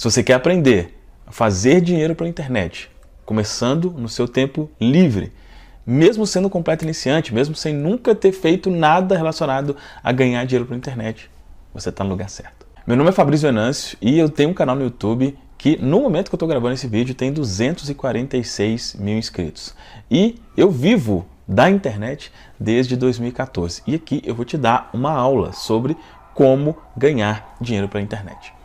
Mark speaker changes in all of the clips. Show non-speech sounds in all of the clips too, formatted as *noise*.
Speaker 1: Se você quer aprender a fazer dinheiro pela internet, começando no seu tempo livre, mesmo sendo completo iniciante, mesmo sem nunca ter feito nada relacionado a ganhar dinheiro pela internet, você está no lugar certo. Meu nome é Fabrício Venâncio e eu tenho um canal no YouTube que no momento que eu estou gravando esse vídeo tem 246 mil inscritos. E eu vivo da internet desde 2014. E aqui eu vou te dar uma aula sobre como ganhar dinheiro pela internet.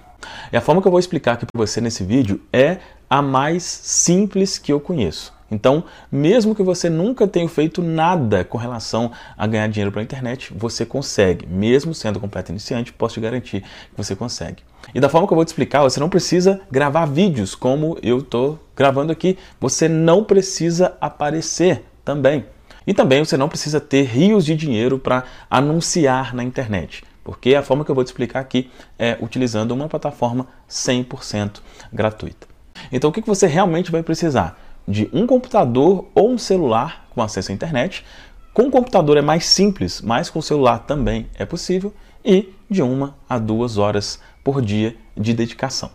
Speaker 1: E a forma que eu vou explicar aqui para você nesse vídeo é a mais simples que eu conheço. Então, mesmo que você nunca tenha feito nada com relação a ganhar dinheiro pela internet, você consegue. Mesmo sendo completo iniciante, posso te garantir que você consegue. E da forma que eu vou te explicar, você não precisa gravar vídeos como eu estou gravando aqui. Você não precisa aparecer também. E também você não precisa ter rios de dinheiro para anunciar na internet. Porque a forma que eu vou te explicar aqui é utilizando uma plataforma 100% gratuita. Então, o que você realmente vai precisar? de um computador ou um celular com acesso à internet. Com o computador é mais simples, mas com o celular também é possível. E de uma a duas horas por dia de dedicação.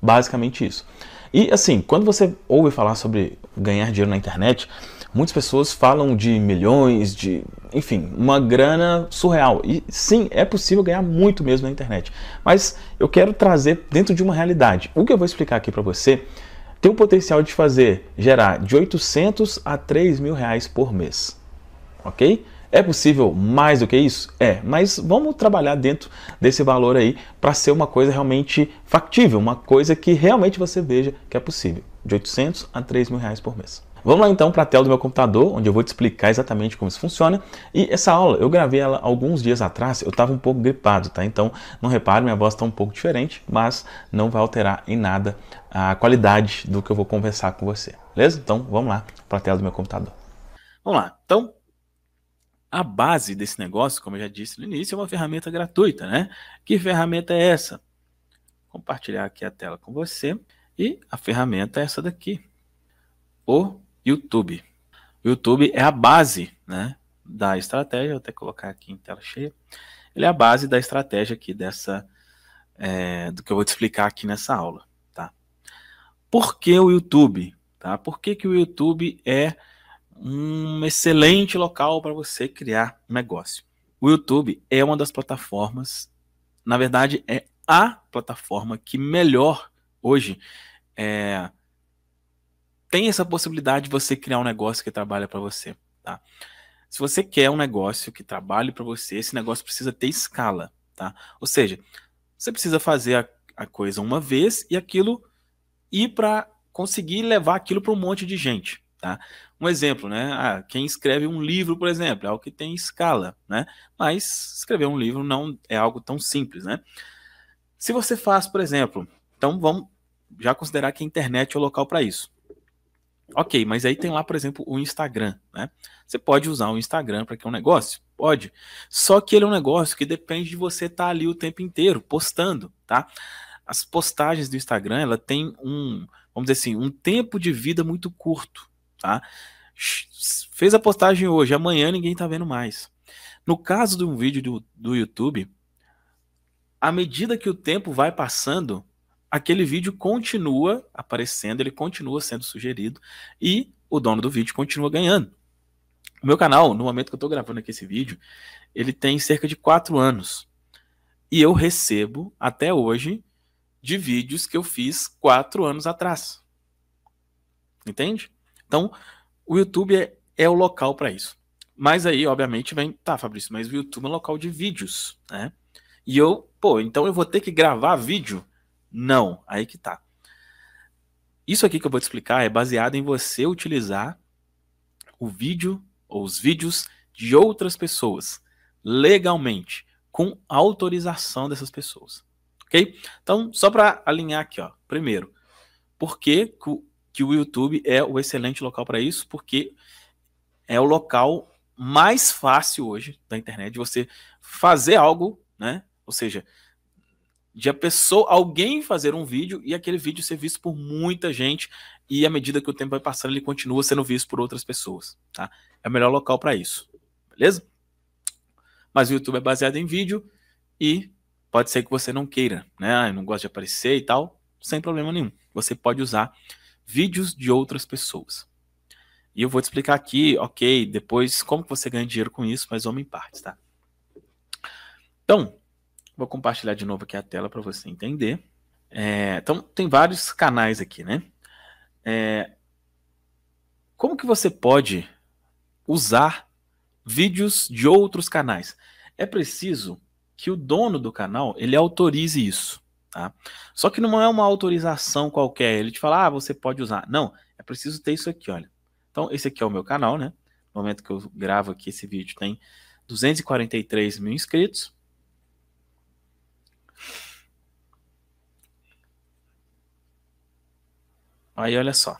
Speaker 1: Basicamente isso. E assim, quando você ouve falar sobre ganhar dinheiro na internet, muitas pessoas falam de milhões, de, enfim, uma grana surreal. E sim, é possível ganhar muito mesmo na internet. Mas eu quero trazer dentro de uma realidade. O que eu vou explicar aqui para você tem o potencial de fazer, gerar de 800 a 3 mil reais por mês. Ok? É possível mais do que isso? É, mas vamos trabalhar dentro desse valor aí para ser uma coisa realmente factível, uma coisa que realmente você veja que é possível. De 800 a 3 mil reais por mês. Vamos lá então para a tela do meu computador, onde eu vou te explicar exatamente como isso funciona. E essa aula, eu gravei ela alguns dias atrás, eu estava um pouco gripado, tá? Então não repare, minha voz está um pouco diferente, mas não vai alterar em nada a qualidade do que eu vou conversar com você, beleza? Então vamos lá para a tela do meu computador.
Speaker 2: Vamos lá, então a base desse negócio, como eu já disse no início, é uma ferramenta gratuita, né? Que ferramenta é essa? Vou compartilhar aqui a tela com você e a ferramenta é essa daqui, o YouTube. O YouTube é a base né, da estratégia, vou até colocar aqui em tela cheia. Ele é a base da estratégia aqui dessa, é, do que eu vou te explicar aqui nessa aula. Tá? Por que o YouTube? Tá? Por que, que o YouTube é um excelente local para você criar um negócio? O YouTube é uma das plataformas, na verdade, é a plataforma que melhor hoje é, tem essa possibilidade de você criar um negócio que trabalha para você, tá? Se você quer um negócio que trabalhe para você, esse negócio precisa ter escala, tá? Ou seja, você precisa fazer a, a coisa uma vez e aquilo ir para conseguir levar aquilo para um monte de gente, tá? Um exemplo, né? Ah, quem escreve um livro, por exemplo, é algo que tem escala, né? Mas escrever um livro não é algo tão simples, né? Se você faz, por exemplo, então vamos já considerar que a internet é o local para isso. Ok, mas aí tem lá, por exemplo, o Instagram, né? Você pode usar o Instagram para que um negócio? Pode. Só que ele é um negócio que depende de você estar tá ali o tempo inteiro postando, tá? As postagens do Instagram, ela tem um, vamos dizer assim, um tempo de vida muito curto, tá? Fez a postagem hoje, amanhã ninguém tá vendo mais. No caso de um vídeo do, do YouTube, à medida que o tempo vai passando, aquele vídeo continua aparecendo, ele continua sendo sugerido e o dono do vídeo continua ganhando. O meu canal, no momento que eu estou gravando aqui esse vídeo, ele tem cerca de quatro anos. E eu recebo, até hoje, de vídeos que eu fiz quatro anos atrás. Entende? Então, o YouTube é, é o local para isso. Mas aí, obviamente, vem, tá, Fabrício, mas o YouTube é um local de vídeos, né? E eu, pô, então eu vou ter que gravar vídeo não, aí que tá. Isso aqui que eu vou te explicar é baseado em você utilizar o vídeo ou os vídeos de outras pessoas legalmente, com autorização dessas pessoas. Ok? Então, só para alinhar aqui, ó. Primeiro, por que, que o YouTube é o excelente local para isso? Porque é o local mais fácil hoje da internet de você fazer algo, né? Ou seja, de a pessoa, alguém fazer um vídeo e aquele vídeo ser visto por muita gente e à medida que o tempo vai passando ele continua sendo visto por outras pessoas, tá? É o melhor local para isso, beleza? Mas o YouTube é baseado em vídeo e pode ser que você não queira, né? Ah, não gosta de aparecer e tal, sem problema nenhum. Você pode usar vídeos de outras pessoas. E eu vou te explicar aqui, ok, depois como você ganha dinheiro com isso, mas vamos em partes, tá? Então, vou compartilhar de novo aqui a tela para você entender. É, então, tem vários canais aqui, né? É, como que você pode usar vídeos de outros canais? É preciso que o dono do canal ele autorize isso. Tá? Só que não é uma autorização qualquer. Ele te fala, ah, você pode usar. Não, é preciso ter isso aqui, olha. Então, esse aqui é o meu canal, né? No momento que eu gravo aqui esse vídeo, tem 243 mil inscritos. Aí, olha só.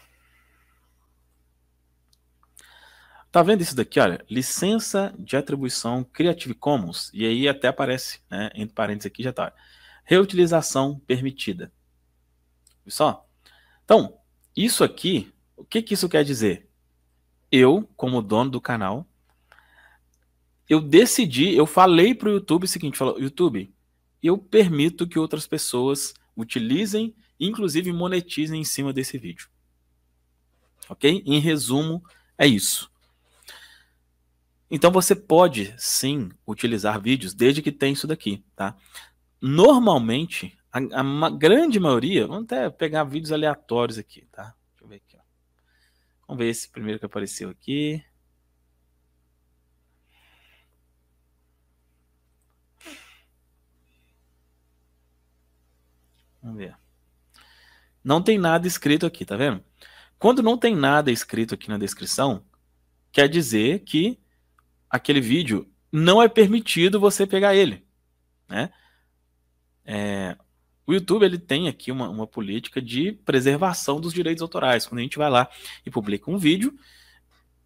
Speaker 2: Tá vendo isso daqui, olha? Licença de atribuição Creative Commons. E aí até aparece, né? Entre parênteses aqui já tá. Reutilização permitida. Viu só? Então, isso aqui, o que, que isso quer dizer? Eu, como dono do canal, eu decidi, eu falei para o YouTube o seguinte, falou, YouTube, eu permito que outras pessoas utilizem, inclusive monetizem em cima desse vídeo. Ok? Em resumo, é isso. Então você pode sim utilizar vídeos desde que tenha isso daqui, tá? Normalmente, a, a grande maioria, vamos até pegar vídeos aleatórios aqui, tá? Deixa eu ver aqui, ó. Vamos ver esse primeiro que apareceu aqui. Vamos ver. Não tem nada escrito aqui, tá vendo? Quando não tem nada escrito aqui na descrição, quer dizer que aquele vídeo, não é permitido você pegar ele, né? É, o YouTube ele tem aqui uma, uma política de preservação dos direitos autorais. Quando a gente vai lá e publica um vídeo,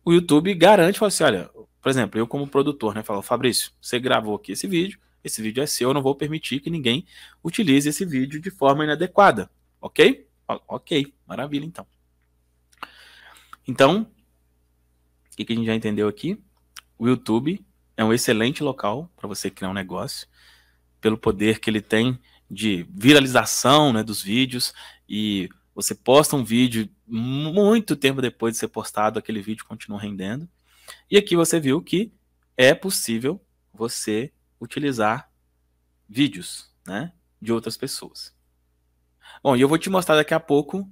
Speaker 2: o YouTube garante, fala assim, olha, por exemplo, eu como produtor, né, falo, Fabrício, você gravou aqui esse vídeo, esse vídeo é seu, eu não vou permitir que ninguém utilize esse vídeo de forma inadequada, ok? Ok, maravilha então. Então, o que, a gente já entendeu aqui? o YouTube é um excelente local para você criar um negócio, pelo poder que ele tem de viralização né, dos vídeos e você posta um vídeo muito tempo depois de ser postado, aquele vídeo continua rendendo. E aqui você viu que é possível você utilizar vídeos né, de outras pessoas. Bom, e eu vou te mostrar daqui a pouco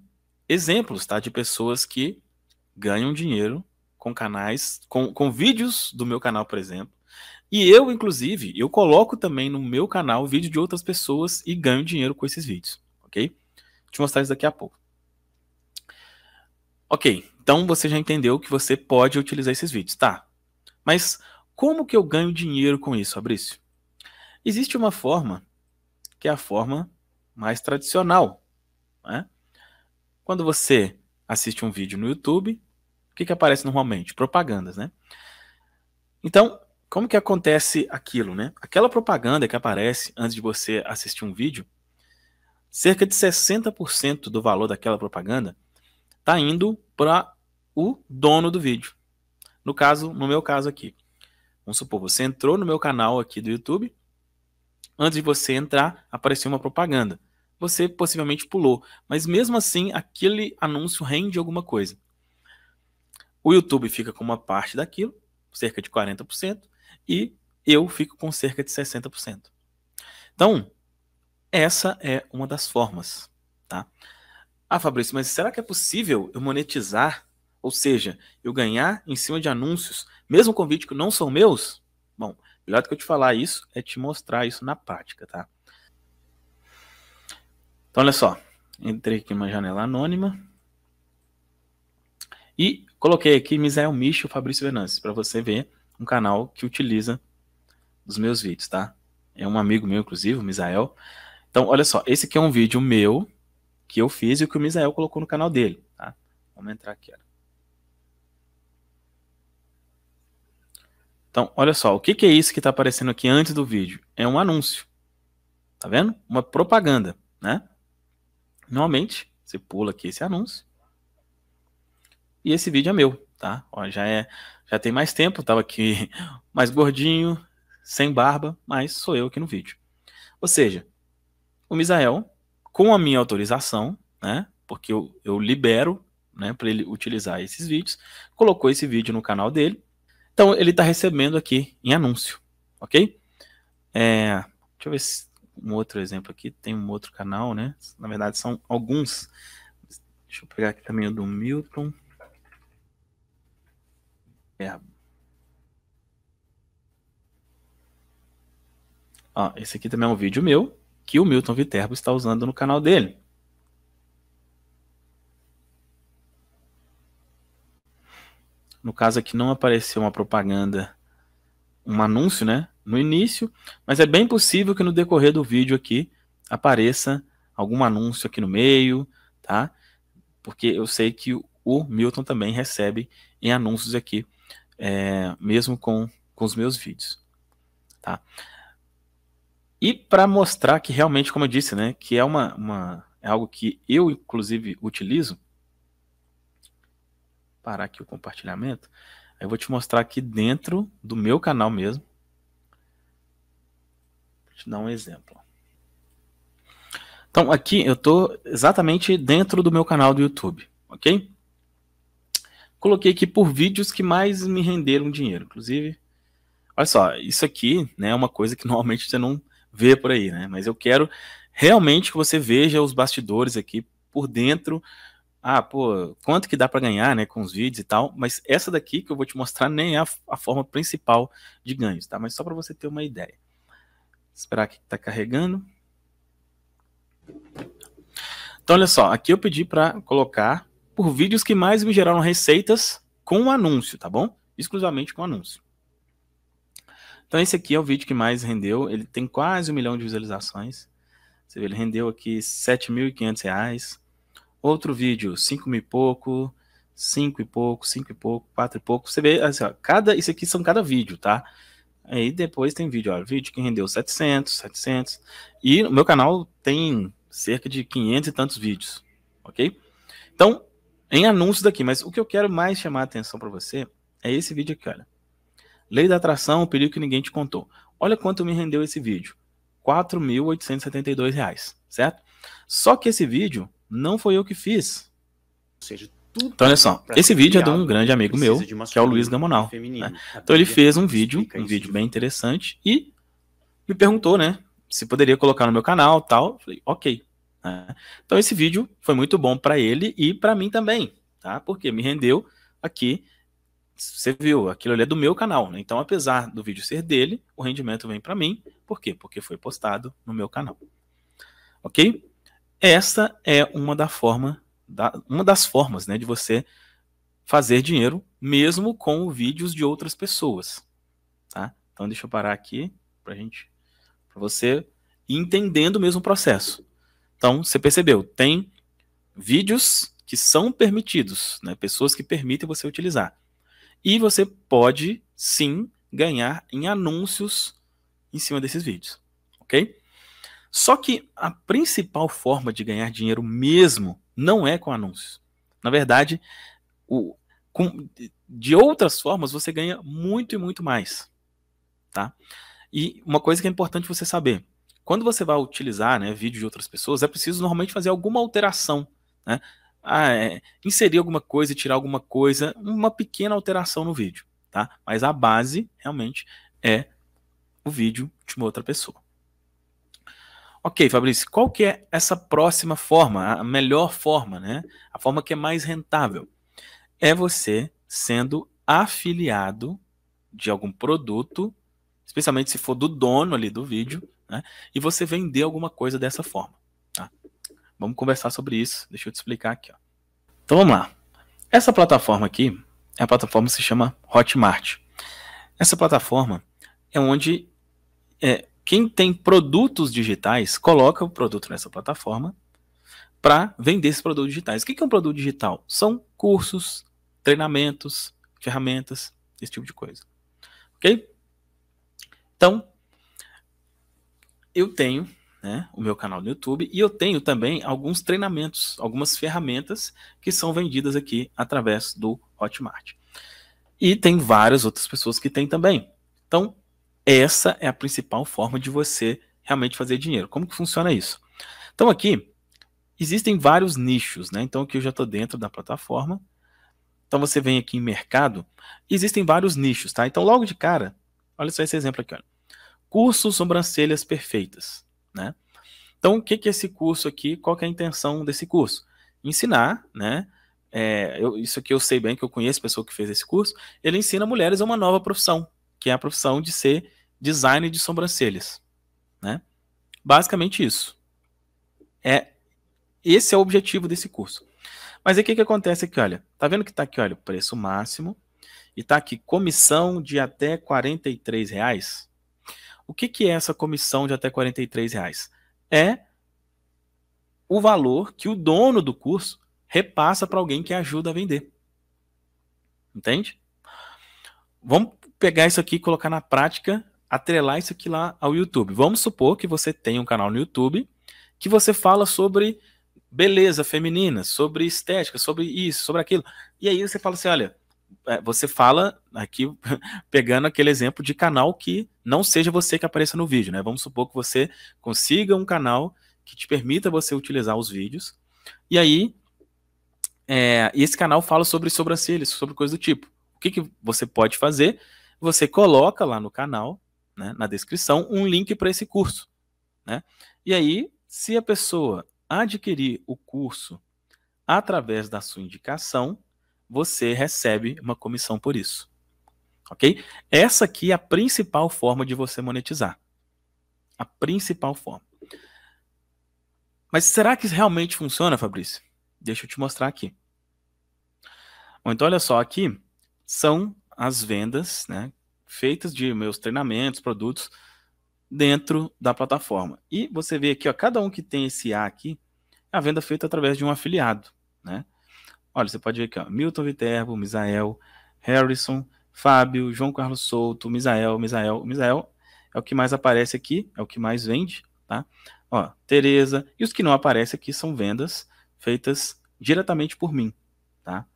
Speaker 2: exemplos tá, de pessoas que ganham dinheiro com canais, com, com vídeos do meu canal, por exemplo. E eu, inclusive, eu coloco também no meu canal vídeo de outras pessoas e ganho dinheiro com esses vídeos, ok? Vou te mostrar isso daqui a pouco. Ok, então você já entendeu que você pode utilizar esses vídeos, tá? Mas como que eu ganho dinheiro com isso, Fabrício? Existe uma forma que é a forma mais tradicional. Né? Quando você assiste um vídeo no YouTube, que, que aparece normalmente? Propagandas, né? Então, como que acontece aquilo, né? Aquela propaganda que aparece antes de você assistir um vídeo, cerca de 60% do valor daquela propaganda está indo para o dono do vídeo. No caso, no meu caso aqui. Vamos supor, você entrou no meu canal aqui do YouTube, antes de você entrar, apareceu uma propaganda. Você possivelmente pulou, mas mesmo assim, aquele anúncio rende alguma coisa. O YouTube fica com uma parte daquilo, cerca de 40%, e eu fico com cerca de 60%. Então, essa é uma das formas, tá? Ah, Fabrício, mas será que é possível eu monetizar, ou seja, eu ganhar em cima de anúncios, mesmo com vídeos que não são meus? Bom, melhor do que eu te falar isso é te mostrar isso na prática, tá? Então, olha só. Entrei aqui numa janela anônima. E coloquei aqui Misael Micho Fabrício Venâncio, para você ver um canal que utiliza os meus vídeos, tá? É um amigo meu, inclusive, o Misael. Então, olha só, esse aqui é um vídeo meu que eu fiz e que o Misael colocou no canal dele, tá? Vamos entrar aqui, olha. Então, olha só, o que, que é isso que está aparecendo aqui antes do vídeo? É um anúncio. Tá vendo? Uma propaganda, né? Normalmente, você pula aqui esse anúncio e esse vídeo é meu, tá? Ó, já é, já tem mais tempo, tava aqui *laughs* mais gordinho, sem barba, mas sou eu aqui no vídeo. Ou seja, o Misael com a minha autorização, né? Porque eu, eu libero né, para ele utilizar esses vídeos, colocou esse vídeo no canal dele, então ele está recebendo aqui em anúncio, ok? É, deixa eu ver se um outro exemplo aqui, tem um outro canal, né? Na verdade são alguns. Deixa eu pegar aqui também o do Milton. É. Ó, esse aqui também é um vídeo meu que o Milton Viterbo está usando no canal dele. No caso aqui não apareceu uma propaganda, um anúncio, né? No início, mas é bem possível que no decorrer do vídeo aqui apareça algum anúncio aqui no meio, tá? Porque eu sei que o Milton também recebe em anúncios aqui, é, mesmo com, com os meus vídeos, tá? E para mostrar que realmente, como eu disse, né, que é uma, uma é algo que eu inclusive utilizo, parar aqui o compartilhamento. Eu vou te mostrar aqui dentro do meu canal mesmo. Te dar um exemplo. Então, aqui eu estou exatamente dentro do meu canal do YouTube, ok? Coloquei aqui por vídeos que mais me renderam dinheiro. Inclusive, olha só, isso aqui né, é uma coisa que *laughs* normalmente você não vê por aí, né? Mas eu quero realmente que você veja os bastidores aqui por dentro ah, pô, quanto que dá para ganhar, né, com os vídeos e tal, mas essa daqui que eu vou te mostrar nem é a, a forma principal de ganhos, tá? Mas só para você ter uma ideia. Esperar que tá carregando. Então, olha só, aqui eu pedi para colocar por vídeos que mais me geraram receitas com anúncio, tá bom? Exclusivamente com anúncio. Então, esse aqui é o vídeo que mais rendeu. Ele tem quase um milhão de visualizações. Você vê, ele rendeu aqui R$ 7.500. Outro vídeo, 5 mil e pouco, 5 e pouco, 5 e pouco, 4 e pouco. Você vê, assim, ó, cada, isso aqui são cada vídeo, tá? Aí depois tem vídeo, ó, vídeo que rendeu 700, 700. E o meu canal tem cerca de 500 e tantos vídeos, ok? Então, em anúncios daqui, mas o que eu quero mais chamar a atenção para você é esse vídeo aqui, olha. Lei da atração, o perigo que ninguém te contou. Olha quanto me rendeu esse vídeo. R$ 4.872, certo? Só que esse vídeo não foi eu que fiz. Ou seja, tudo então, olha só, esse vídeo é de um grande amigo meu, que é o Luiz Gamonal. Né? Então ele fez um vídeo, um vídeo bem interessante, e me perguntou, né, se poderia colocar no meu canal tal. Falei, ok. Né? Então esse vídeo foi muito bom para ele e para mim também, tá? Porque me rendeu aqui. Você viu, aquilo ali é do meu canal, né? Então, apesar do vídeo ser dele, o rendimento vem para mim. Por quê? Porque foi postado no meu canal. Ok? Essa é uma, da forma, da, uma das formas né, de você fazer dinheiro, mesmo com vídeos de outras pessoas. Tá? Então deixa eu parar aqui para gente, para você ir entendendo o mesmo processo. Então você percebeu, tem vídeos que são permitidos, né, pessoas que permitem você utilizar. E você pode sim ganhar em anúncios em cima desses vídeos, ok? Só que a principal forma de ganhar dinheiro mesmo não é com anúncios. Na verdade, o, com, de outras formas você ganha muito e muito mais. Tá? E uma coisa que é importante você saber: quando você vai utilizar né, vídeo de outras pessoas, é preciso normalmente fazer alguma alteração. Né? Ah, é, inserir alguma coisa tirar alguma coisa, uma pequena alteração no vídeo. Tá? Mas a base realmente é o vídeo de uma outra pessoa. Ok, Fabrício, qual que é essa próxima forma, a melhor forma, né? A forma que é mais rentável? É você sendo afiliado de algum produto, especialmente se for do dono ali do vídeo, né? E você vender alguma coisa dessa forma. Tá? Vamos conversar sobre isso. Deixa eu te explicar aqui. Ó. Então vamos lá. Essa plataforma aqui a plataforma que se chama Hotmart. Essa plataforma é onde é, quem tem produtos digitais coloca o produto nessa plataforma para vender esses produtos digitais. O que é um produto digital? São cursos, treinamentos, ferramentas, esse tipo de coisa. Ok? Então, eu tenho né, o meu canal no YouTube e eu tenho também alguns treinamentos, algumas ferramentas que são vendidas aqui através do Hotmart. E tem várias outras pessoas que têm também. Então, essa é a principal forma de você realmente fazer dinheiro. Como que funciona isso? Então aqui existem vários nichos, né? Então aqui eu já estou dentro da plataforma. Então você vem aqui em mercado, existem vários nichos, tá? Então logo de cara, olha só esse exemplo aqui, olha. Curso sobrancelhas perfeitas, né? Então o que que é esse curso aqui? Qual é a intenção desse curso? Ensinar, né? É, eu, isso aqui eu sei bem que eu conheço pessoa que fez esse curso. Ele ensina mulheres a uma nova profissão, que é a profissão de ser designer de sobrancelhas, né? Basicamente isso. É esse é o objetivo desse curso. Mas aí o que, que acontece aqui, olha? Tá vendo que tá aqui, olha, o preço máximo e tá aqui comissão de até 43 reais. O que, que é essa comissão de até 43 reais? É o valor que o dono do curso repassa para alguém que ajuda a vender. Entende? Vamos pegar isso aqui e colocar na prática, atrelar isso aqui lá ao YouTube. Vamos supor que você tem um canal no YouTube que você fala sobre beleza feminina, sobre estética, sobre isso, sobre aquilo. E aí você fala assim, olha, é, você fala aqui *laughs* pegando aquele exemplo de canal que não seja você que apareça no vídeo, né? Vamos supor que você consiga um canal que te permita você utilizar os vídeos. E aí, é, esse canal fala sobre sobrancelhas, sobre coisa do tipo. O que, que você pode fazer? Você coloca lá no canal, né, na descrição, um link para esse curso. Né? E aí, se a pessoa adquirir o curso através da sua indicação, você recebe uma comissão por isso. Ok? Essa aqui é a principal forma de você monetizar. A principal forma. Mas será que realmente funciona, Fabrício? Deixa eu te mostrar aqui. Bom, então, olha só, aqui são as vendas né, feitas de meus treinamentos, produtos dentro da plataforma. E você vê aqui, ó, cada um que tem esse A aqui, é a venda feita através de um afiliado, né? Olha, você pode ver aqui, ó, Milton Viterbo, Misael, Harrison, Fábio, João Carlos Souto, Misael, Misael, Misael é o que mais aparece aqui, é o que mais vende, tá? Ó, Tereza, e os que não aparecem aqui são vendas feitas diretamente por mim, tá?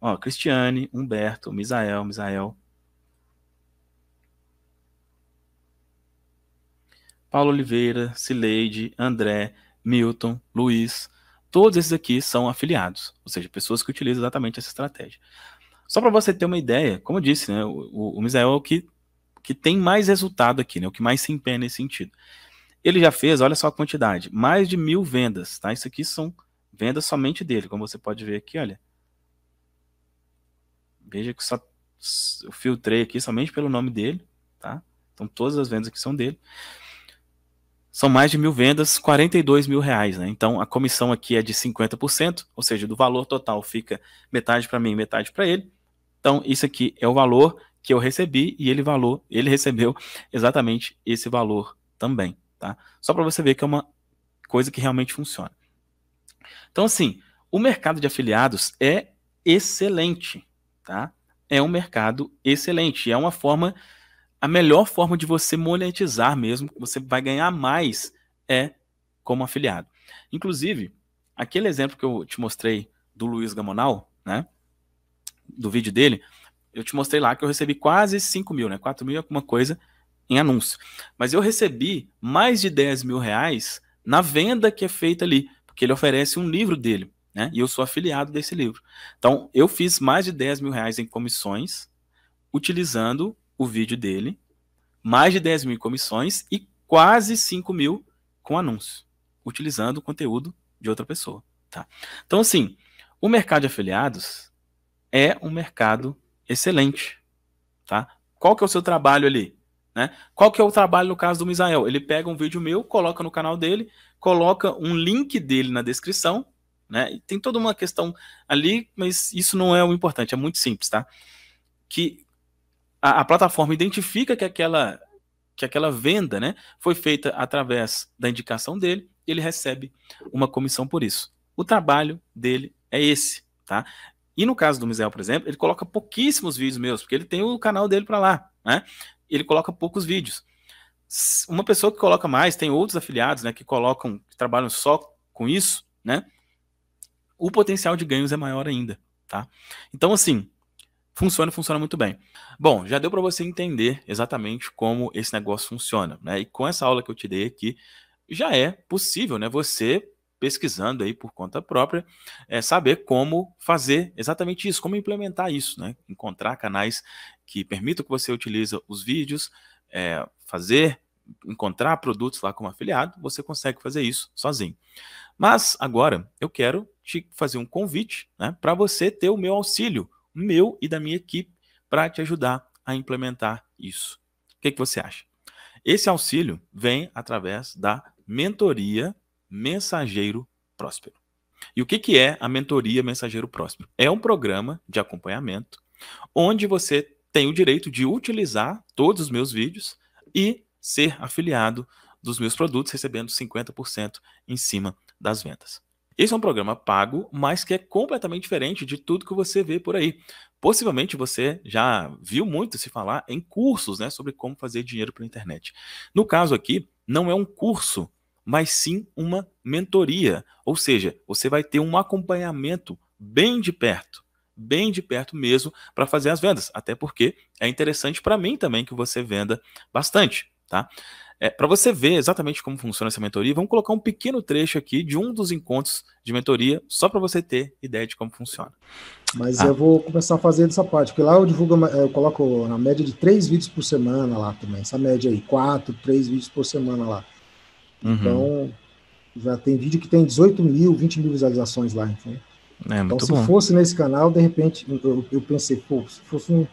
Speaker 2: Ó, Cristiane, Humberto, Misael, Misael, Paulo Oliveira, Cileide, André, Milton, Luiz, todos esses aqui são afiliados, ou seja, pessoas que utilizam exatamente essa estratégia. Só para você ter uma ideia, como eu disse, né, o, o Misael é o que, que tem mais resultado aqui, né, o que mais se empenha nesse sentido. Ele já fez, olha só a quantidade, mais de mil vendas, tá? Isso aqui são vendas somente dele, como você pode ver aqui, olha. Veja que só eu filtrei aqui somente pelo nome dele, tá? Então todas as vendas aqui são dele. São mais de mil vendas, 42 mil reais, né? Então a comissão aqui é de 50%, ou seja, do valor total fica metade para mim, metade para ele. Então isso aqui é o valor que eu recebi e ele valor, ele *laughs* recebeu exatamente esse valor também, tá? Só para você ver que é uma coisa que realmente funciona. Então assim, o mercado de afiliados é excelente, tá? É um mercado excelente, é uma forma a melhor forma de você monetizar mesmo, você vai ganhar mais, é como afiliado. Inclusive, aquele exemplo que eu te mostrei do Luiz Gamonal, né? Do vídeo dele, eu te mostrei lá que eu recebi quase 5 mil, né? 4 mil e alguma coisa em anúncio. Mas eu recebi mais de 10 mil reais na venda que é feita ali, porque ele oferece um livro dele, né? E eu sou afiliado desse livro. Então, eu fiz mais de 10 mil reais em comissões utilizando o vídeo dele, mais de 10 mil comissões e quase 5 mil com anúncio, utilizando o conteúdo de outra pessoa. Tá? Então, assim, o mercado de afiliados é um mercado excelente. Tá? Qual que é o seu trabalho ali? Né? Qual que é o trabalho no caso do Misael? Ele pega um vídeo meu, coloca no canal dele, coloca um link dele na descrição, né? E tem toda uma questão ali, mas isso não é o importante, é muito simples, tá? Que a, a plataforma identifica que aquela que aquela venda né, foi feita através da indicação dele, ele recebe uma comissão por isso. O trabalho dele é esse, tá? E no caso do Misael, por exemplo, ele coloca pouquíssimos vídeos meus, porque ele tem o canal dele para lá, né? Ele coloca poucos vídeos. Uma pessoa que coloca mais, tem outros afiliados, né, que colocam, que trabalham só com isso, né? O potencial de ganhos é maior ainda, tá? Então, assim, funciona, funciona muito bem. Bom, já deu para você entender exatamente como esse negócio funciona, né? E com essa aula que eu te dei aqui, já é possível, né? Você pesquisando aí por conta própria, é, saber como fazer exatamente isso, como implementar isso, né? Encontrar canais que permitam que você utilize os vídeos, é, fazer, encontrar produtos lá como afiliado, você consegue fazer isso sozinho. Mas agora eu quero te fazer um convite né, para você ter o meu auxílio, meu e da minha equipe, para te ajudar a implementar isso. O que, que você acha? Esse auxílio vem através da mentoria Mensageiro Próspero. E o que, que é a mentoria Mensageiro Próspero? É um programa de acompanhamento onde você tem o direito de utilizar todos os meus vídeos e ser afiliado dos meus produtos, recebendo 50% em cima das vendas. Esse é um programa pago, mas que é completamente diferente de tudo que você vê por aí. Possivelmente você já viu muito se falar em cursos né, sobre como fazer dinheiro pela internet. No caso aqui, não é um curso, mas sim uma mentoria. Ou seja, você vai ter um acompanhamento bem de perto bem de perto mesmo para fazer as vendas, até porque é interessante para mim também que você venda bastante, tá? É, para você ver exatamente como funciona essa mentoria, vamos colocar um pequeno trecho aqui de um dos encontros de mentoria, só para você ter ideia de como funciona.
Speaker 3: Mas ah. eu vou começar a fazer dessa parte, porque lá eu divulgo, eu coloco na média de três vídeos por semana lá também, essa média aí, quatro, três vídeos por semana lá. Uhum. Então, já tem vídeo que tem 18 mil, 20 mil visualizações lá, então. É, então, se bom. fosse nesse canal, de repente, eu, eu pensei, pô, se fosse um,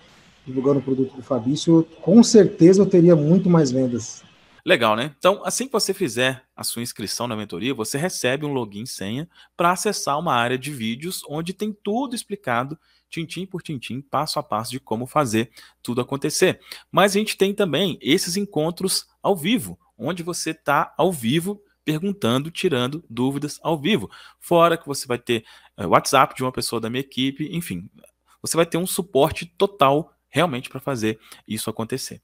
Speaker 3: divulgando o produto do Fabrício, com certeza eu teria muito mais vendas
Speaker 2: Legal, né? Então, assim que você fizer a sua inscrição na mentoria, você recebe um login senha para acessar uma área de vídeos onde tem tudo explicado, tintim por tintim, passo a passo de como fazer tudo acontecer. Mas a gente tem também esses encontros ao vivo, onde você está ao vivo perguntando, tirando dúvidas ao vivo. Fora que você vai ter uh, WhatsApp de uma pessoa da minha equipe, enfim, você vai ter um suporte total realmente para fazer isso acontecer.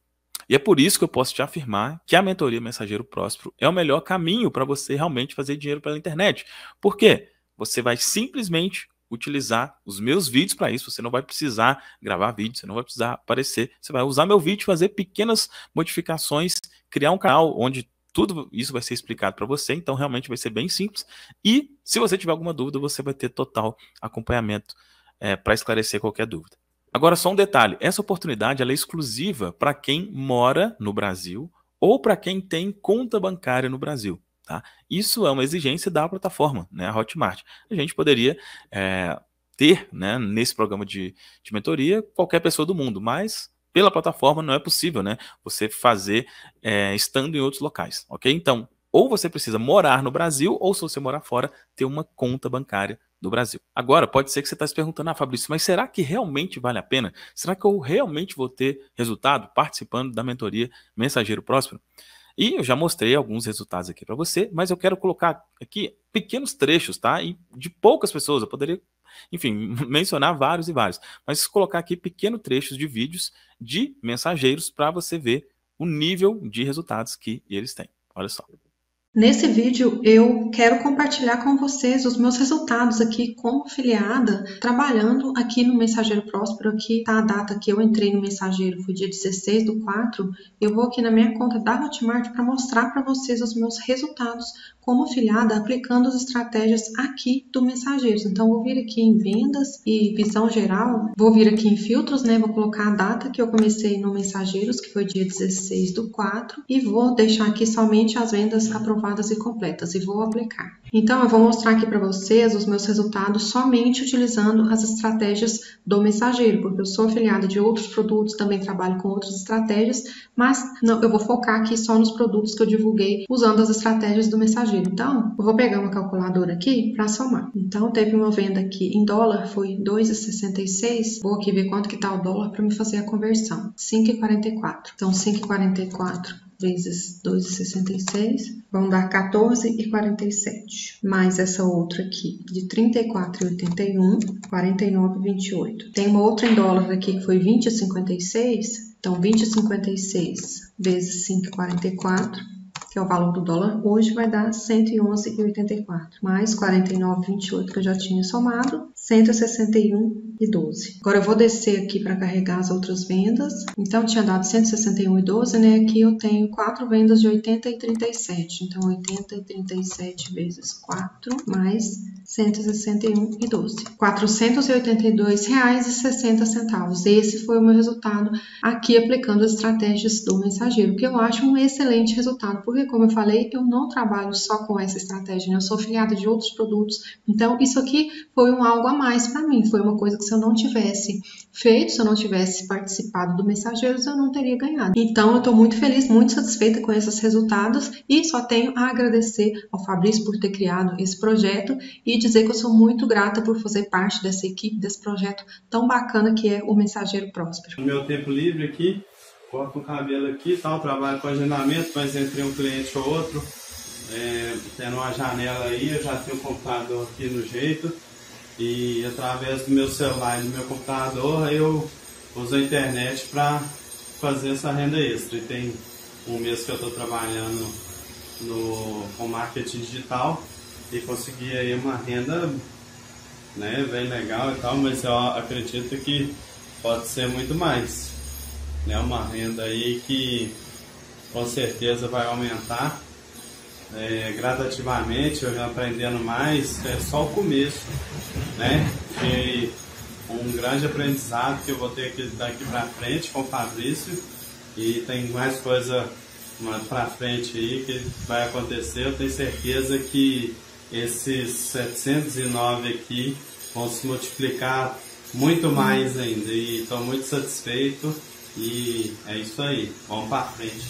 Speaker 2: E é por isso que eu posso te afirmar que a mentoria Mensageiro Próspero é o melhor caminho para você realmente fazer dinheiro pela internet. Por quê? Você vai simplesmente utilizar os meus vídeos para isso. Você não vai precisar gravar vídeo, você não vai precisar aparecer. Você vai usar meu vídeo, fazer pequenas modificações, criar um canal onde tudo isso vai ser explicado para você. Então, realmente vai ser bem simples. E se você tiver alguma dúvida, você vai ter total acompanhamento é, para esclarecer qualquer dúvida. Agora, só um detalhe: essa oportunidade é exclusiva para quem mora no Brasil ou para quem tem conta bancária no Brasil. Tá? Isso é uma exigência da plataforma, né, a Hotmart. A gente poderia é, ter né, nesse programa de, de mentoria qualquer pessoa do mundo, mas pela plataforma não é possível né, você fazer é, estando em outros locais. ok? Então, ou você precisa morar no Brasil, ou se você morar fora, ter uma conta bancária do Brasil. Agora, pode ser que você está se perguntando, ah, Fabrício, mas será que realmente vale a pena? Será que eu realmente vou ter resultado participando da mentoria Mensageiro Próspero? E eu já mostrei alguns resultados aqui para você, mas eu quero colocar aqui pequenos trechos, tá? E de poucas pessoas, eu poderia, enfim, *laughs* mencionar vários e vários, mas colocar aqui pequenos trechos de vídeos de mensageiros para você ver o nível de resultados que eles têm. Olha só.
Speaker 4: Nesse vídeo eu quero compartilhar com vocês os meus resultados aqui como afiliada, trabalhando aqui no Mensageiro Próspero, aqui tá a data que eu entrei no Mensageiro, foi dia 16 do 4, eu vou aqui na minha conta da Hotmart para mostrar para vocês os meus resultados como afiliada aplicando as estratégias aqui do Mensageiros. Então, vou vir aqui em vendas e visão geral, vou vir aqui em filtros, né? Vou colocar a data que eu comecei no Mensageiros, que foi dia 16 do 4, e vou deixar aqui somente as vendas aprovadas e completas e vou aplicar. Então, eu vou mostrar aqui para vocês os meus resultados somente utilizando as estratégias do Mensageiro, porque eu sou afiliada de outros produtos, também trabalho com outras estratégias, mas não, eu vou focar aqui só nos produtos que eu divulguei usando as estratégias do Mensageiro. Então, eu vou pegar uma calculadora aqui para somar. Então, teve uma venda aqui em dólar, foi 2,66. Vou aqui ver quanto que tá o dólar para me fazer a conversão. 5,44. Então, 5,44 vezes 2,66 vão dar 14,47. Mais essa outra aqui de 34,81, 49,28. Tem uma outra em dólar aqui que foi 20,56. Então, 20,56 vezes 5,44 que é o valor do dólar, hoje vai dar 111,84, mais 49,28 que eu já tinha somado, 161,25. 161,12. Agora eu vou descer aqui para carregar as outras vendas. Então tinha dado 161,12, né? Aqui eu tenho quatro vendas de 80 e 37. Então 80 e 37 vezes 4 mais 161,12. R$ 482,60. Esse foi o meu resultado aqui aplicando as estratégias do mensageiro, que eu acho um excelente resultado, porque como eu falei, eu não trabalho só com essa estratégia, né? eu sou afiliada de outros produtos. Então isso aqui foi um algo a mais para mim, foi uma coisa que se eu não tivesse feito, se eu não tivesse participado do Mensageiros, eu não teria ganhado. Então eu estou muito feliz, muito satisfeita com esses resultados e só tenho a agradecer ao Fabrício por ter criado esse projeto e dizer que eu sou muito grata por fazer parte dessa equipe, desse projeto tão bacana que é o Mensageiro Próspero.
Speaker 5: Meu tempo livre aqui, corto o cabelo aqui, tal, trabalho com agendamento, mas entre um cliente ou outro, é, tendo uma janela aí, eu já tenho o computador aqui no jeito e através do meu celular e do meu computador eu uso a internet para fazer essa renda extra. E tem um mês que eu estou trabalhando no, com marketing digital e consegui aí uma renda né, bem legal e tal, mas eu acredito que pode ser muito mais. Né, uma renda aí que com certeza vai aumentar é, gradativamente, eu aprendendo mais, é só o começo, né? De um grande aprendizado que eu vou ter aqui daqui para frente com o Fabrício e tem mais coisa para frente aí que vai acontecer. Eu tenho certeza que esses 709 aqui vão se multiplicar muito mais ainda e estou muito satisfeito e é isso aí, vamos para frente.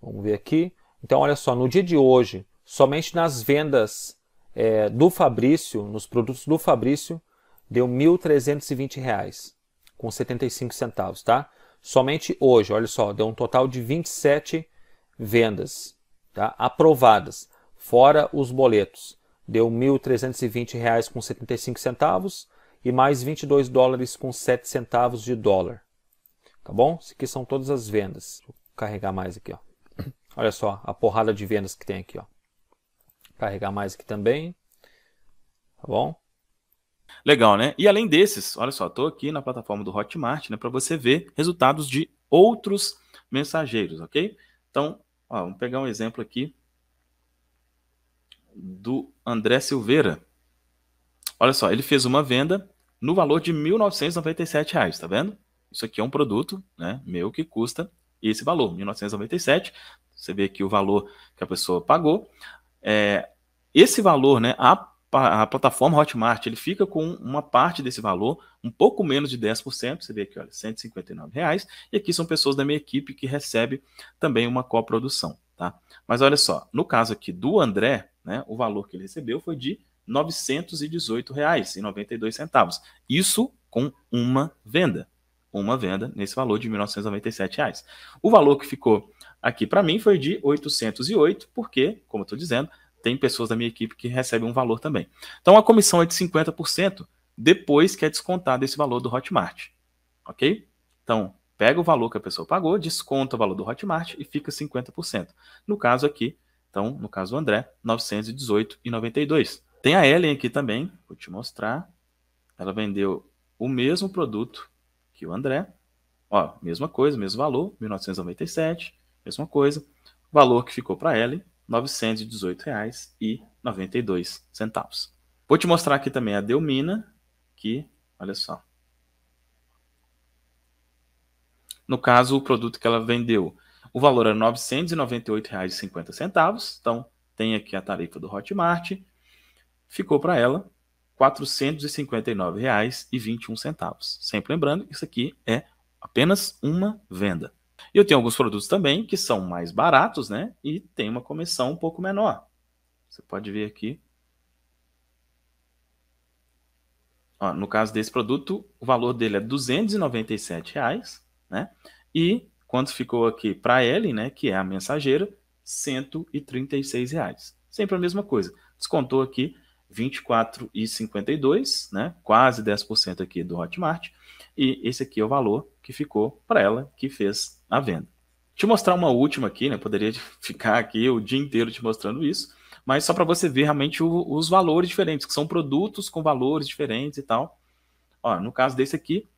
Speaker 6: Vamos ver aqui. Então, olha só, no dia de hoje, somente nas vendas é, do Fabrício, nos produtos do Fabrício, deu R$ 1.320 com 75 centavos, tá? Somente hoje, olha só, deu um total de 27 vendas, tá? Aprovadas, fora os boletos. Deu R$ 1.320 com 75 centavos e mais 22 dólares com 7 centavos de dólar. Tá bom? Isso aqui são todas as vendas. Vou carregar mais aqui, ó. Olha só a porrada de vendas que tem aqui. Ó. Carregar mais aqui também. Tá bom?
Speaker 2: Legal, né? E além desses, olha só, estou aqui na plataforma do Hotmart né, para você ver resultados de outros mensageiros, ok? Então, ó, vamos pegar um exemplo aqui do André Silveira. Olha só, ele fez uma venda no valor de R$ 1.997, tá vendo? Isso aqui é um produto né, meu que custa esse valor, 1997. Você vê aqui o valor que a pessoa pagou. É, esse valor, né, a, a, plataforma Hotmart, ele fica com uma parte desse valor, um pouco menos de 10%. Você vê aqui, olha, 159 reais. E aqui são pessoas da minha equipe que recebem também uma coprodução, tá? Mas olha só, no caso aqui do André, né, o valor que ele recebeu foi de R$ 918,92. Isso com uma venda uma venda nesse valor de 1.997 reais. O valor que ficou aqui para mim foi de 808, porque, como eu estou dizendo, tem pessoas da minha equipe que recebem um valor também. Então a comissão é de 50% depois que é descontado esse valor do Hotmart. Ok? Então, pega o valor que a pessoa pagou, desconta o valor do Hotmart e fica 50%. No caso aqui, então, no caso do André, 918,92. Tem a Ellen aqui também, vou te mostrar. Ela vendeu o mesmo produto que o André. Ó, mesma coisa, mesmo valor, 1997, mesma coisa. Valor que ficou para ela, R$ 918,92. Vou te mostrar aqui também a Delmina, que, olha só. No caso, o produto que ela vendeu, o valor era R$ 998,50. Então, tem aqui a tarifa do Hotmart. Ficou para ela R$ 459,21. Sempre lembrando isso aqui é apenas uma venda. Eu tenho alguns produtos também que são mais baratos, né? E tem uma comissão um pouco menor. Você pode ver aqui. Ó, no caso desse produto, o valor dele é 297 reais, né? E quanto ficou aqui para ele, né, que é a mensageira, 136 reais. Sempre a mesma coisa. Descontou aqui 24,52, né? Quase 10% aqui do Hotmart. E esse aqui é o valor que ficou para ela que fez a venda. Te mostrar uma última aqui, né? Poderia *laughs* ficar aqui o dia inteiro te mostrando isso, mas só para você ver realmente o, os valores diferentes, que são produtos com valores diferentes e tal. Ó, no caso desse aqui,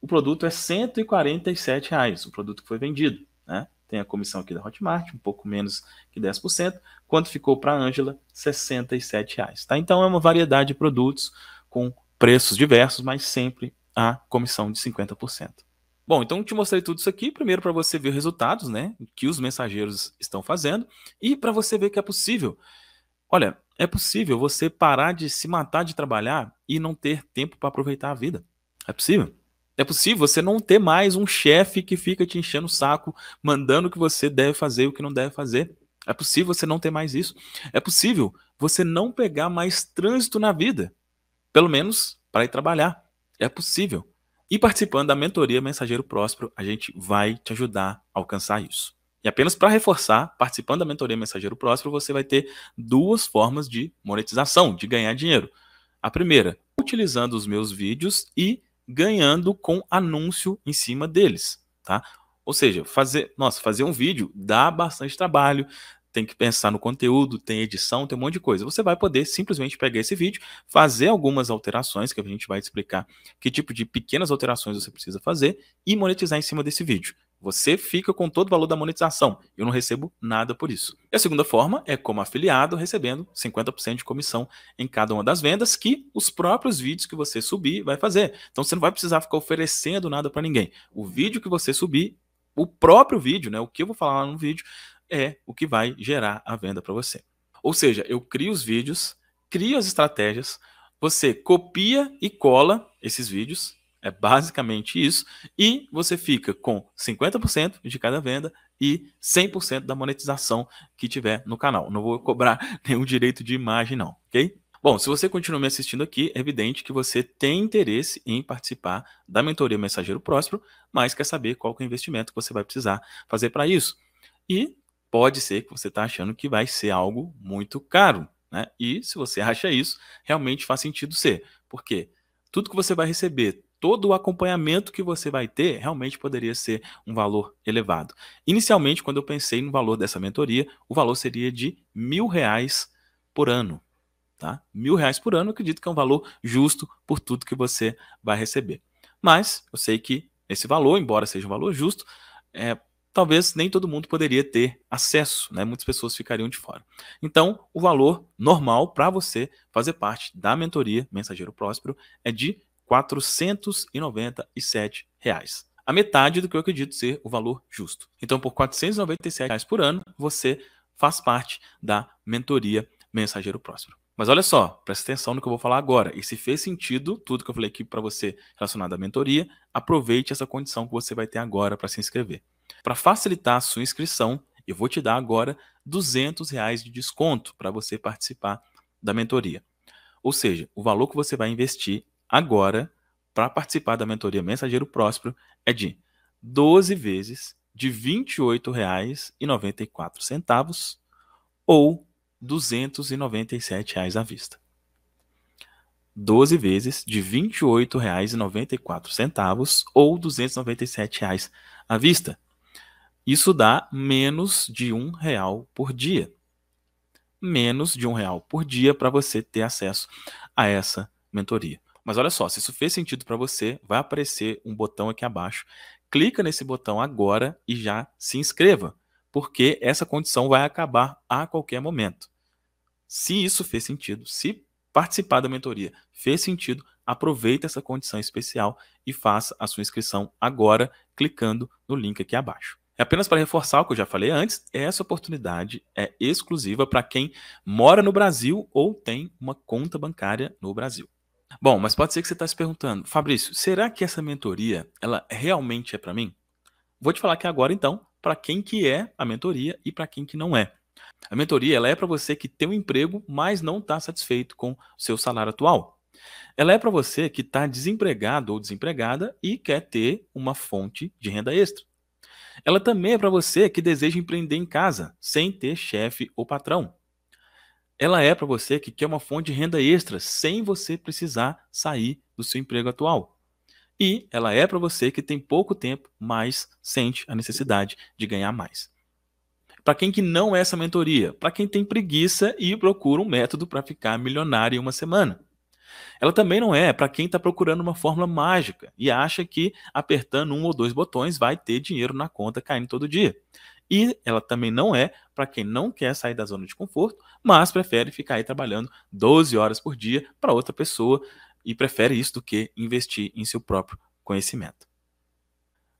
Speaker 2: o produto é 147 reais, o produto que foi vendido. Né? Tem a comissão aqui da Hotmart, um pouco menos que 10%. Quanto ficou para a Ângela? 67 reais, tá? Então é uma variedade de produtos com preços diversos, mas sempre a comissão de 50%. Bom, então te mostrei tudo isso aqui, primeiro para você ver resultados, né, que os mensageiros estão fazendo e para você ver que é possível. Olha, é possível você parar de se matar de trabalhar e não ter tempo para aproveitar a vida. É possível. É possível você não ter mais um chefe que fica te enchendo o saco, mandando o que você deve fazer e o que não deve fazer. É possível você não ter mais isso. É possível você não pegar mais trânsito na vida, pelo menos para ir trabalhar. É possível. E participando da mentoria Mensageiro Próspero, a gente vai te ajudar a alcançar isso. E apenas para reforçar, participando da mentoria Mensageiro Próspero, você vai ter duas formas de monetização, de ganhar dinheiro. A primeira, utilizando os meus vídeos e ganhando com anúncio em cima deles, tá? Ou seja, fazer, nossa, fazer um vídeo dá bastante trabalho, tem que pensar no conteúdo, tem edição, tem um monte de coisa. Você vai poder simplesmente pegar esse vídeo, fazer algumas alterações, que a gente vai explicar que tipo de pequenas alterações você precisa fazer e monetizar em cima desse vídeo. Você fica com todo o valor da monetização. Eu não recebo nada por isso. E a segunda forma é como afiliado, recebendo 50% de comissão em cada uma das vendas que os próprios vídeos que você subir vai fazer. Então você não vai precisar ficar oferecendo nada para ninguém. O vídeo que você subir, o próprio vídeo, né, o que eu vou falar lá no vídeo, é o que vai gerar a venda para você. Ou seja, eu crio os vídeos, crio as estratégias, você copia e cola esses vídeos, é basicamente isso, e você fica com 50% de cada venda e 100% da monetização que tiver no canal. Não vou cobrar *laughs* nenhum direito de imagem não, ok? Bom, se você continua me assistindo aqui, é evidente que você tem interesse em participar da mentoria Mensageiro Próspero, mas quer saber qual é o investimento que você vai precisar fazer para isso. E pode ser que você está achando que vai ser algo muito caro. Né? E se você acha isso, realmente faz sentido ser. Porque tudo que você vai receber, todo o acompanhamento que você vai ter, realmente poderia ser um valor elevado. Inicialmente, quando eu pensei no valor dessa mentoria, o valor seria de mil reais por ano. Tá? Mil reais por ano, acredito que é um valor justo por tudo que você vai receber. Mas eu sei que esse valor, embora seja um valor justo, é, talvez nem todo mundo poderia ter acesso, né? Muitas pessoas ficariam de fora. Então, o valor normal para você fazer parte da mentoria Mensageiro Próspero é de 497 reais. A metade do que eu acredito ser o valor justo. Então, por 497 reais por ano, você faz parte da mentoria Mensageiro Próspero. Mas olha só, presta atenção no que eu vou falar agora. E se fez sentido tudo que eu falei aqui para você relacionado à mentoria, aproveite essa condição que você vai ter agora para se inscrever. Para facilitar a sua inscrição, eu vou te dar agora 200 reais de desconto para você participar da mentoria. Ou seja, o valor que você vai investir agora para participar da mentoria Mensageiro Próspero é de 12 vezes de R$ 28,94 ou 297 reais à vista. 12 vezes de R$ 28,94 ou 297 reais à vista. Isso dá menos de um real por dia. Menos de um real por dia para você ter acesso a essa mentoria. Mas olha só, se isso fez sentido para você, vai aparecer um botão aqui abaixo. Clica nesse botão agora e já se inscreva, porque essa condição vai acabar a qualquer momento. Se isso fez sentido, se participar da mentoria fez sentido, aproveite essa condição especial e faça a sua inscrição agora, clicando no link aqui abaixo. É apenas para reforçar o que eu já falei antes, essa oportunidade é exclusiva para quem mora no Brasil ou tem uma conta bancária no Brasil. Bom, mas pode ser que você está se perguntando, Fabrício, será que essa mentoria ela realmente é para mim? Vou te falar aqui agora então para quem que é a mentoria e para quem que não é. A mentoria ela é para você que tem um emprego, mas não está satisfeito com o seu salário atual. Ela é para você que está desempregado ou desempregada e quer ter uma fonte de renda extra. Ela também é para você que deseja empreender em casa, sem ter chefe ou patrão. Ela é para você que quer uma fonte de renda extra, sem você precisar sair do seu emprego atual. E ela é para você que tem pouco tempo, mas sente a necessidade de ganhar mais. Para quem que não é essa mentoria? Para quem tem preguiça e procura um método para ficar milionário em uma semana. Ela também não é para quem está procurando uma fórmula mágica e acha que apertando um ou dois botões vai ter dinheiro na conta caindo todo dia. E ela também não é para quem não quer sair da zona de conforto, mas prefere ficar aí trabalhando 12 horas por dia para outra pessoa e prefere isso do que investir em seu próprio conhecimento.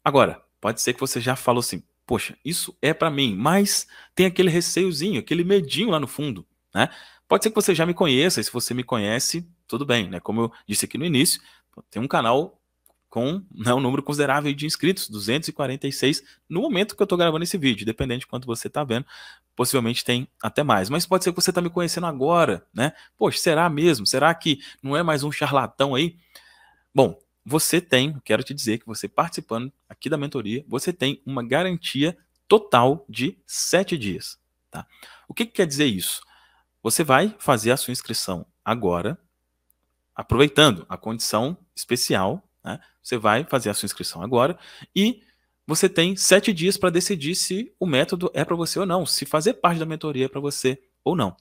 Speaker 2: Agora, pode ser que você já falou assim: poxa, isso é para mim, mas tem aquele receiozinho, aquele medinho lá no fundo, né? Pode ser que você já me conheça, e se você me conhece, tudo bem, né? Como eu disse aqui no início, tem um canal com né, um número considerável de inscritos, 246, no momento que eu estou gravando esse vídeo, dependendo de quanto você está vendo, possivelmente tem até mais. Mas pode ser que você está me conhecendo agora, né? Poxa, será mesmo? Será que não é mais um charlatão aí? Bom, você tem, quero te dizer que você participando aqui da mentoria, você tem uma garantia total de sete dias. Tá? O que, que quer dizer isso? Você vai fazer a sua inscrição agora, aproveitando a condição especial, né? Você vai fazer a sua inscrição agora e você tem sete dias para decidir se o método é para você ou não, se fazer parte da mentoria é para você ou não.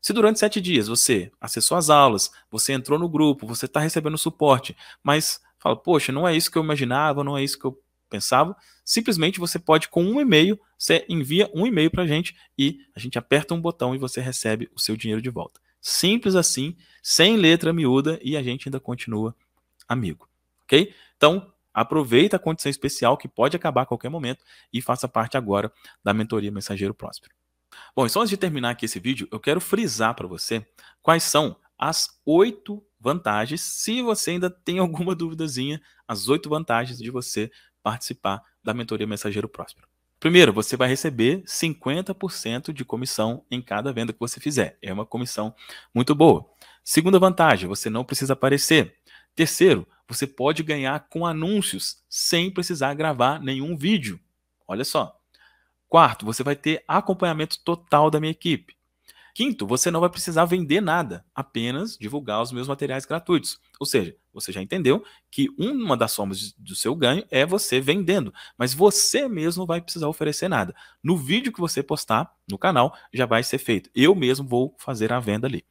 Speaker 2: Se durante sete dias você acessou as aulas, você entrou no grupo, você está recebendo suporte, mas fala, poxa, não é isso que eu imaginava, não é isso que eu pensava, simplesmente você pode, com um e-mail, você envia um e-mail para a gente e a gente aperta um botão e você recebe o seu dinheiro de volta. Simples assim, sem letra miúda e a gente ainda continua amigo. Ok? Então, aproveita a condição especial que pode acabar a qualquer momento e faça parte agora da mentoria Mensageiro Próspero. Bom, então antes de terminar aqui esse vídeo, eu quero frisar para você quais são as oito vantagens, se você ainda tem alguma duvidazinha, as oito vantagens de você participar da mentoria Mensageiro Próspero. Primeiro, você vai receber 50% de comissão em cada venda que você fizer. É uma comissão muito boa. Segunda vantagem, você não precisa aparecer. Terceiro, você pode ganhar com anúncios sem precisar gravar nenhum vídeo. Olha só. Quarto, você vai ter acompanhamento total da minha equipe. Quinto, você não vai precisar vender nada, apenas divulgar os meus materiais gratuitos. Ou seja, você já entendeu que uma das formas do seu ganho é você vendendo, mas você mesmo vai precisar oferecer nada. No vídeo que você postar no canal, já vai ser feito. Eu mesmo vou fazer a venda ali.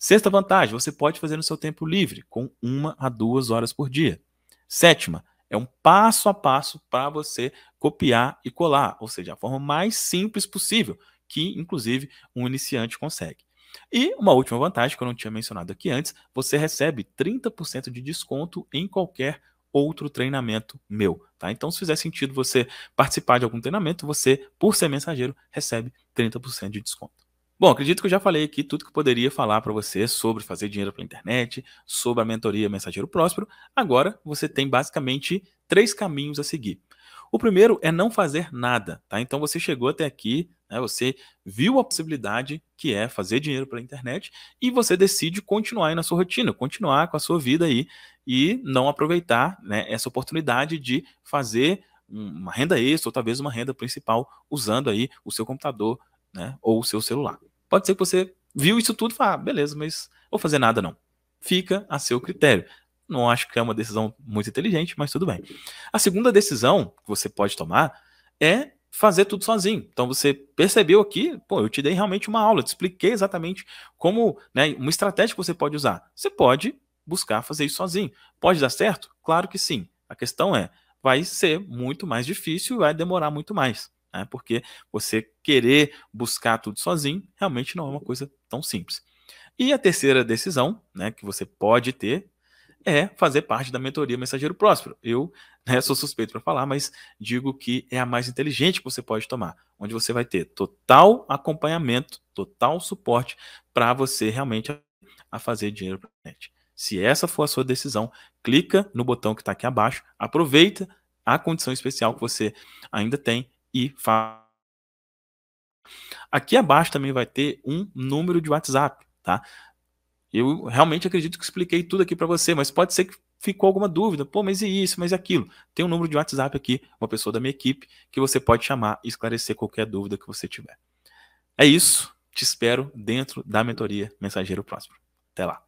Speaker 2: Sexta vantagem, você pode fazer no seu tempo livre, com uma a duas horas por dia. Sétima, é um passo a passo para você copiar e colar, ou seja, a forma mais simples possível que, inclusive, um iniciante consegue. E uma última vantagem que eu não tinha mencionado aqui antes, você recebe 30% de desconto em qualquer outro treinamento meu, tá? Então, se fizer sentido você participar de algum treinamento, você, por ser mensageiro, recebe 30% de desconto. Bom, acredito que eu já falei aqui tudo que poderia falar para você sobre fazer dinheiro pela internet, sobre a mentoria Mensageiro Próspero. Agora, você tem basicamente três caminhos a seguir. O primeiro é não fazer nada, tá? Então você chegou até aqui, né, você viu a possibilidade que é fazer dinheiro pela internet e você decide continuar aí na sua rotina, continuar com a sua vida aí e não aproveitar né, essa oportunidade de fazer uma renda extra ou talvez uma renda principal usando aí o seu computador né, ou o seu celular. Pode ser que você viu isso tudo e fala, ah, beleza, mas vou fazer nada não. Fica a seu critério. Não acho que é uma decisão muito inteligente, mas tudo bem. A segunda decisão que você pode tomar é fazer tudo sozinho. Então você percebeu aqui, pô, eu te dei realmente uma aula, te expliquei exatamente como, né, uma estratégia que você pode usar. Você pode buscar fazer isso sozinho. Pode dar certo? Claro que sim. A questão é, vai ser muito mais difícil, vai demorar muito mais, né? Porque você querer buscar tudo sozinho realmente não é uma coisa tão simples. E a terceira decisão, né, que você pode ter é fazer parte da mentoria Mensageiro Próspero. Eu né, sou suspeito para falar, mas digo que é a mais inteligente que você pode tomar, onde você vai ter total acompanhamento, total suporte para você realmente a fazer dinheiro para a internet. Se essa for a sua decisão, clica no botão que está aqui abaixo, aproveita a condição especial que você ainda tem e faz. Aqui abaixo também vai ter um número de WhatsApp, tá? Eu realmente acredito que expliquei tudo aqui para você, mas pode ser que ficou alguma dúvida. Pô, mas e isso, mas aquilo? Tem um número de WhatsApp aqui, uma pessoa da minha equipe, que você pode chamar e esclarecer qualquer dúvida que você tiver. É isso. Te espero dentro da mentoria Mensageiro Próximo. Até lá.